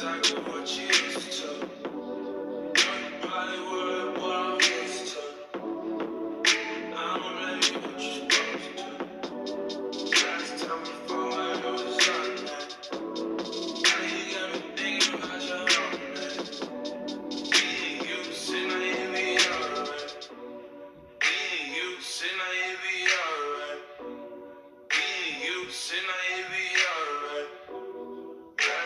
I got what you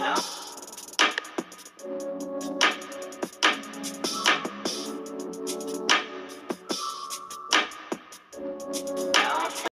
now.